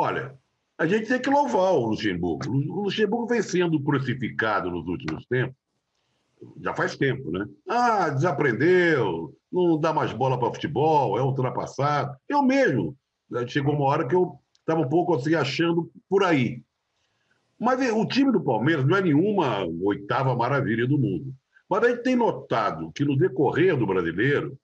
Olha, a gente tem que louvar o Luxemburgo. O Luxemburgo vem sendo crucificado nos últimos tempos, já faz tempo, né? Ah, desaprendeu, não dá mais bola para futebol, é ultrapassado. Eu mesmo, chegou uma hora que eu estava um pouco assim achando por aí. Mas o time do Palmeiras não é nenhuma oitava maravilha do mundo. Mas a gente tem notado que no decorrer do brasileiro,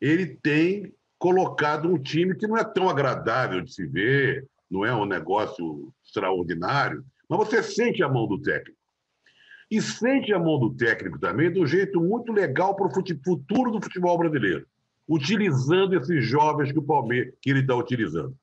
ele tem colocado um time que não é tão agradável de se ver, não é um negócio extraordinário, mas você sente a mão do técnico. E sente a mão do técnico também de um jeito muito legal para o futuro do futebol brasileiro, utilizando esses jovens que o Palmeiras que ele está utilizando.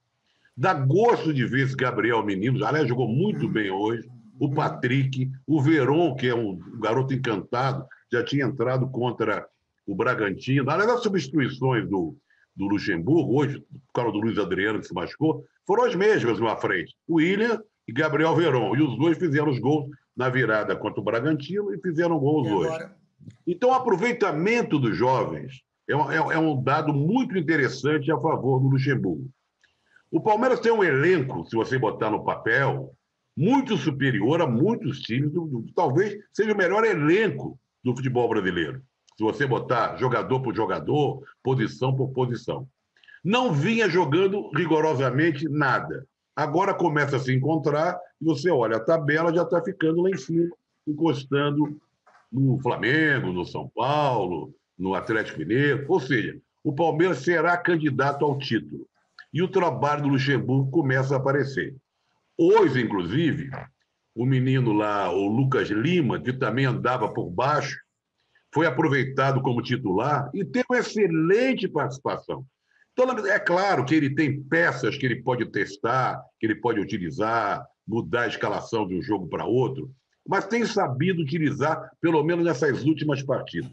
Dá gosto de ver esse Gabriel Menino, aliás, jogou muito bem hoje. O Patrick, o Veron, que é um garoto encantado, já tinha entrado contra o Bragantino. Aliás, as substituições do, do Luxemburgo, hoje, por causa do Luiz Adriano que se machucou, foram as mesmas na frente. O William e Gabriel Veron. E os dois fizeram os gols na virada contra o Bragantino e fizeram gols e hoje. Então, o aproveitamento dos jovens é um, é um dado muito interessante a favor do Luxemburgo. O Palmeiras tem um elenco, se você botar no papel, muito superior a muitos times, do, do, talvez seja o melhor elenco do futebol brasileiro. Se você botar jogador por jogador, posição por posição. Não vinha jogando rigorosamente nada. Agora começa a se encontrar e você olha a tabela, já está ficando lá em cima, encostando no Flamengo, no São Paulo, no Atlético Mineiro. Ou seja, o Palmeiras será candidato ao título e o trabalho do Luxemburgo começa a aparecer. Hoje, inclusive, o menino lá, o Lucas Lima, que também andava por baixo, foi aproveitado como titular e teve uma excelente participação. Então, é claro que ele tem peças que ele pode testar, que ele pode utilizar, mudar a escalação de um jogo para outro, mas tem sabido utilizar, pelo menos nessas últimas partidas.